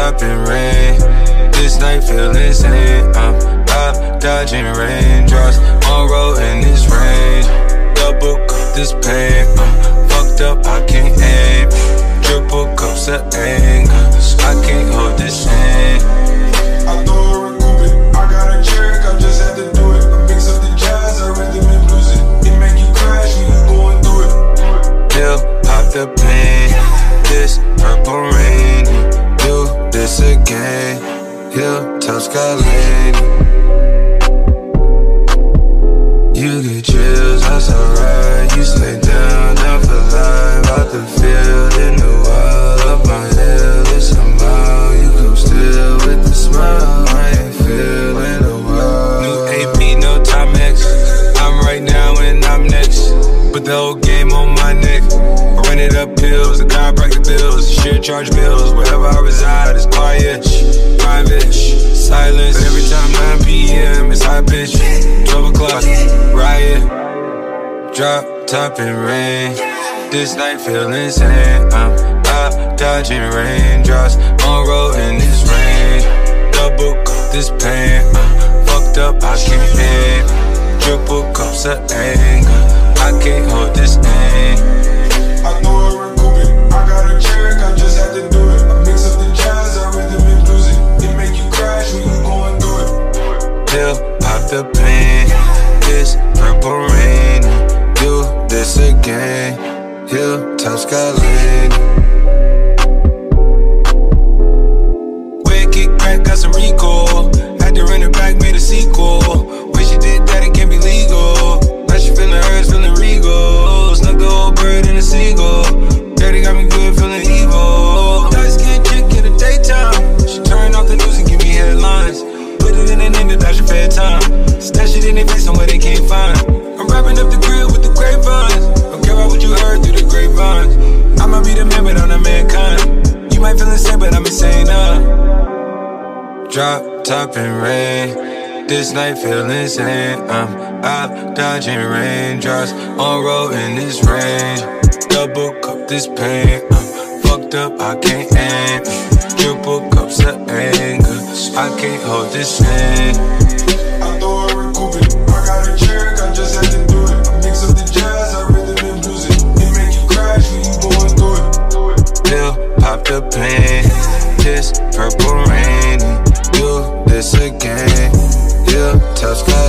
topping rain. This night feel insane. I'm up, dodging raindrops. On road in this range. Double cup this pain. I'm fucked up, I can't aim. Triple cups of anger. I can't hold this in. I throw a. I got a trick, I just had to do it. I mix up the jazz, I rhythm and blues it. It make you crash when you going through it. Pill, pop the pain. This purple rain. This again. Hilltop Skyline. You get chills, that's alright. You stay down, down for life. Out the field, in the wild, up my hill. It's a mile. You come still with the smile. I ain't feeling a while. New AP, no time X. I'm right now and I'm next. Put the whole game on my neck. Run it up pills, the guy break the bills. Shit charge bills. Wherever I reside, it's quiet, private, silence. But every time 9 p.m., it's high pitch. 12 o'clock, riot. Drop top and rain. This night feel insane. I'm out dodging raindrops. On road in this rain. Double cup this pain. I'm fucked up, I can't aim. Triple cups of anger. I can't hold this aim. The pain. This purple rain. Do this again. Hilltop skyline. Somewhere they can't find. I'm wrapping up the grill with the grapevines. Don't care about what you heard through the grapevines. I might be the man, but I'm mankind. You might feel insane, but I'm insane, uh. Drop top and rain. This night feel insane. I'm out dodging raindrops. On road in this rain. Double cup this pain. I'm fucked up, I can't aim. Triple cups of anger. I can't hold this in. The pain. This purple rain. Do this again. Hilltop skyline.